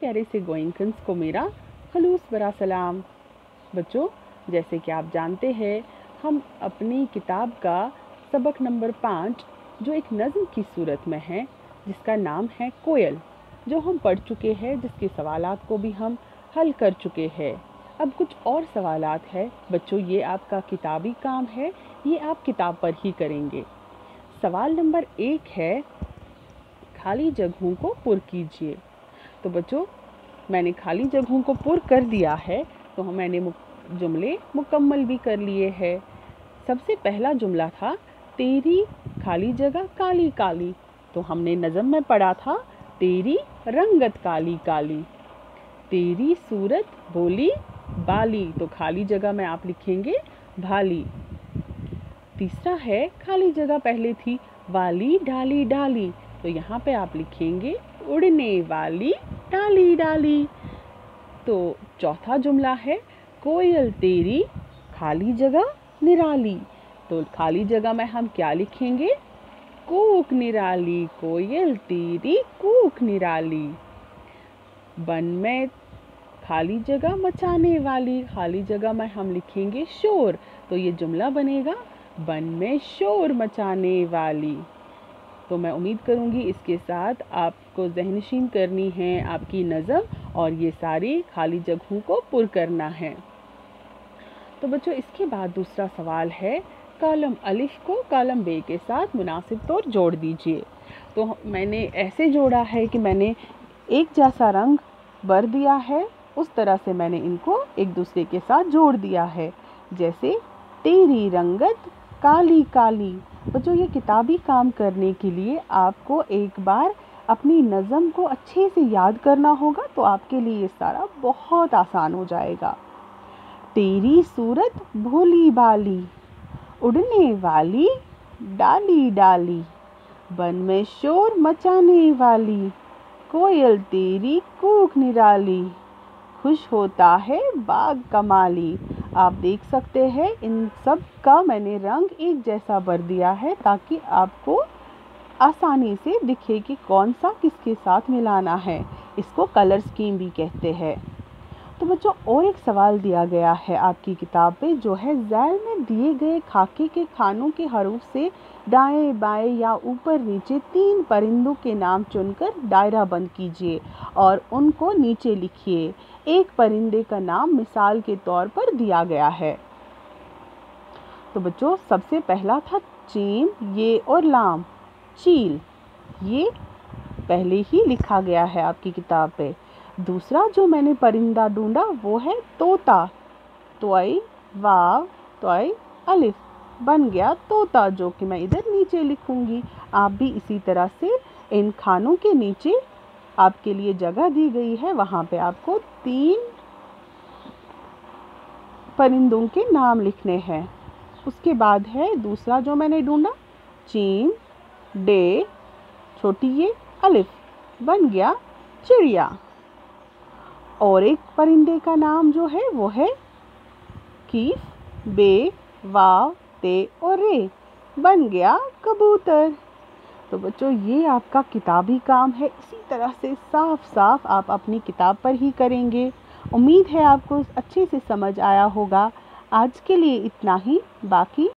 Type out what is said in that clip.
प्यारे से गोइंकन्स को मेरा खलूस बरा सलाम। बच्चों, जैसे कि आप जानते हैं, हम अपनी किताब का सबक नंबर पाँच, जो एक नज़म की सूरत में है, जिसका नाम है कोयल, जो हम पढ़ चुके हैं, जिसके सवाल को भी हम हल कर चुके हैं। अब कुछ और सवाल है। बच्चों, ये आपका किताबी काम है, ये आप किताब पर ही करेंगे। सवाल नंबर एक है, खाली जगहों को पुर कीजिए। तो बच्चों, मैंने खाली जगहों को पुर कर दिया है तो मैंने जुमले मुकम्मल भी कर लिए हैं। सबसे पहला जुमला था, तेरी खाली जगह काली काली। तो हमने नज़म में पढ़ा था, तेरी रंगत काली काली। तेरी सूरत बोली बाली तो खाली जगह में आप लिखेंगे भाली। तीसरा है, खाली जगह पहले थी, वाली डाली डाली। तो यहाँ पे आप लिखेंगे उड़ने वाली डाली डाली। तो चौथा जुमला है, कोयल तेरी खाली जगह निराली। तो खाली जगह में हम क्या लिखेंगे? कूक निराली, कोयल तेरी कूक निराली। बन में खाली जगह मचाने वाली, खाली जगह में हम लिखेंगे शोर। तो ये जुमला बनेगा बन में शोर मचाने वाली। तो मैं उम्मीद करूँगी इसके साथ आपको जहनशीन करनी है आपकी नज़म और ये सारी खाली जगहों को पुर करना है। तो बच्चों, इसके बाद दूसरा सवाल है, कॉलम अलिफ को कॉलम बे के साथ मुनासिब तौर जोड़ दीजिए। तो मैंने ऐसे जोड़ा है कि मैंने एक जैसा रंग भर दिया है, उस तरह से मैंने इनको एक दूसरे के साथ जोड़ दिया है। जैसे, तेरी रंगत काली काली। बच्चों ये किताबी काम करने के लिए आपको एक बार अपनी नज़म को अच्छे से याद करना होगा तो आपके लिए ये सारा बहुत आसान हो जाएगा। तेरी सूरत भोली बाली उड़ने वाली डाली डाली, बन में शोर मचाने वाली, कोयल तेरी कूक निराली, खुश होता है बाग कमाली। आप देख सकते हैं, इन सब का मैंने रंग एक जैसा भर दिया है ताकि आपको आसानी से दिखे कि कौन सा किसके साथ मिलाना है। इसको कलर स्कीम भी कहते हैं। तो बच्चों, और एक सवाल दिया गया है आपकी किताब पे, जो है, जैल में दिए गए खाके के खानों के हरूफ से दाएँ बाएँ या ऊपर नीचे तीन परिंदों के नाम चुनकर दायरा बंद कीजिए और उनको नीचे लिखिए। एक परिंदे का नाम मिसाल के तौर पर दिया गया है। तो बच्चों, सबसे पहला था चीन ये और लाम। चील, ये पहले ही लिखा गया है आपकी किताब पे। दूसरा जो मैंने परिंदा ढूंढा, वो है तोता। तोई वाव तोई अलिफ। बन गया तोता, जो कि मैं इधर नीचे लिखूँगी। आप भी इसी तरह से इन खानों के नीचे आपके लिए जगह दी गई है, वहाँ पे आपको तीन परिंदों के नाम लिखने हैं। उसके बाद है दूसरा जो मैंने ढूंढा, चीन, डे, छोटी ये, अलिफ, बन गया, चिड़िया। और एक परिंदे का नाम जो है, वो है कीफ, बे, वाव, ते और रे, बन गया कबूतर। तो बच्चों, ये आपका किताबी काम है। इसी तरह से साफ़ साफ़ आप अपनी किताब पर ही करेंगे। उम्मीद है आपको अच्छे से समझ आया होगा। आज के लिए इतना ही। बाकी